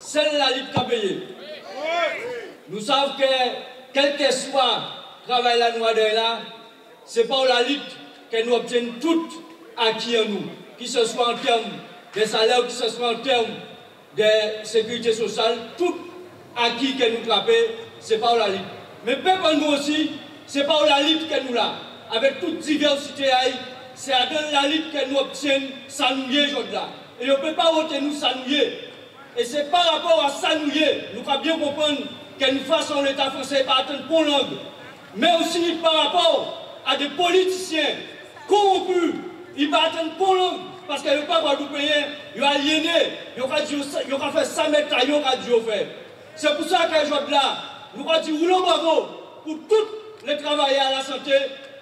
C'est la lutte qui a payé. Nous savons que, quel que soit le travail la noire de là, c'est par la lutte que nous obtenons tout acquis en nous, que ce soit en termes de salaire, que ce soit en termes de sécurité sociale, tout acquis que nous trappons, c'est par la lutte. Mais peuple nous aussi, c'est par la lutte que nous là, avec toute diversité, c'est à la lutte que nous obtenons s'ennuyer aujourd'hui là. Et on ne peut pas voter nous s'ennuyer. Et c'est par rapport à s'ennuyer, nous devons bien comprendre nous façon l'État français pas attendre pour langue. Mais aussi par rapport à des politiciens corrompus, ils va attendre pour langue. Parce qu'ils ne pas nous payer, ils ont aliéné, ils ont fait ça mettre à eux faire. C'est pour ça qu'aujourd'hui là, nous avons dit bravo pour tous les travailleurs à la santé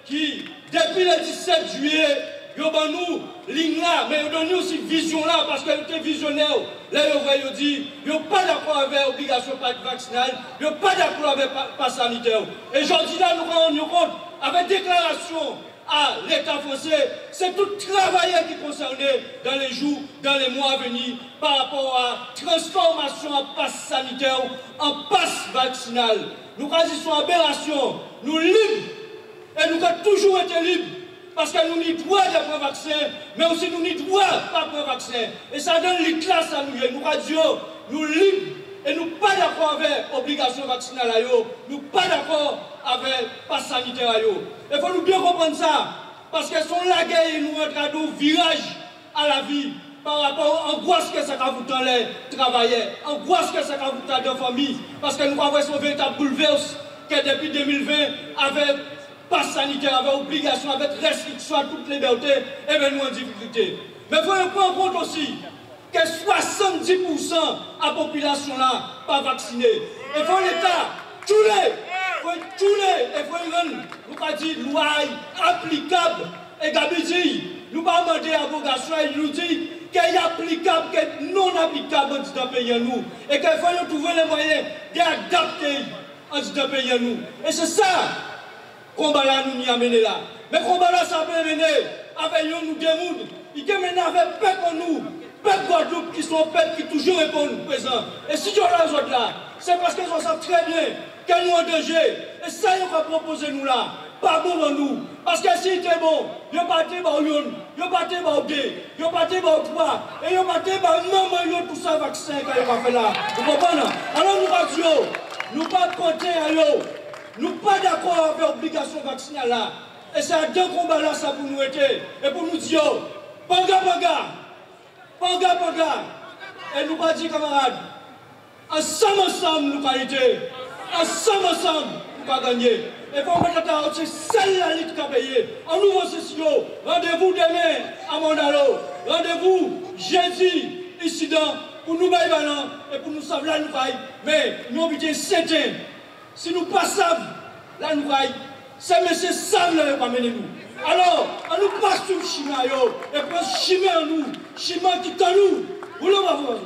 qui, depuis le 17 juillet, ils ont nous ligne là, mais ils ont donné aussi vision là, parce qu'ils étaient visionnaires. Là, ils ont dit, ils n'ont pas d'accord avec l'obligation vaccinale, n'ont pas d'accord avec le pass sanitaire. Et aujourd'hui là, nous rendons compte, avec déclaration à l'État français, c'est tout travailleur qui est concerné dans les jours, dans les mois à venir, par rapport à transformation en passe sanitaire, en passe vaccinal. Nous choisissons aberration, nous libres, et nous avons toujours été libres. Parce que nous avons droit de vaccin, mais aussi nous avons droit pas vaccin. Et ça donne les classes à nous. Nous radio, nous libres et nous pas d'accord avec l'obligation vaccinale. Nous pas d'accord avec le pass sanitaire. Il faut nous bien comprendre ça. Parce que son la guerre, nous entrons un virage à la vie par rapport à l'angoisse que ça a vous dans les travailleurs, angoisse que ça a vous dans les familles. Parce que nous avons un véritable bouleversement que depuis 2020, avec pas sanitaire, avec obligation, avec restriction à toute liberté, et bien nous en difficulté. Mais il faut prendre en compte aussi que 70% de la population là pas vaccinée. Il faut l'État, tous les, faut les, il faut une, nous pas dire loi applicable, et Gabi nous pas demander à l'abrogation, il nous dit qu'elle est applicable, qu'elle est non applicable dans le pays nous, et qu'il faut trouver les moyens d'adapter en ce pays nous. Et c'est ça combat là nous y amené là. Mais combat là ça peut mener avec nous des gens il peut mener avec peuple nous, peuple Guadeloupe qui sont peuple qui toujours répondent présent. Et si tu as là, c'est parce qu'ils savent très bien que nous en danger. Et ça, ils vont proposer nous là. Pas bon dans nous. Parce que si c'était bon, ils ont battu par une, ils ont battu par deux, ils ont battu par trois, et ils ont battu par maman, tout ça vaccin qu'ils ont fait là. Vous comprenez? Alors nous, nous pas compter à eux. Nous pas d'accord avec l'obligation vaccinale là. Et c'est un deux combats là ça pour nous aider. Et pour nous dire, panga panga, panga panga. Et nous pas dire camarades, ensemble ensemble nous pas aider. Ensemble ensemble nous pas gagner. Et pour mettre à c'est celle la lutte qui a payé. En nouveau session, rendez-vous demain à Mondalo. Rendez-vous jeudi ici dans pour nous bailler et pour nous savoir là nous Mais nous obligés certains. Si nous passons la nouvelle, c'est monsieur Sam qui va mener nous. Alors, on nous passe tout le chemin, et puis nous, chemin qui est nous. Vous le voyez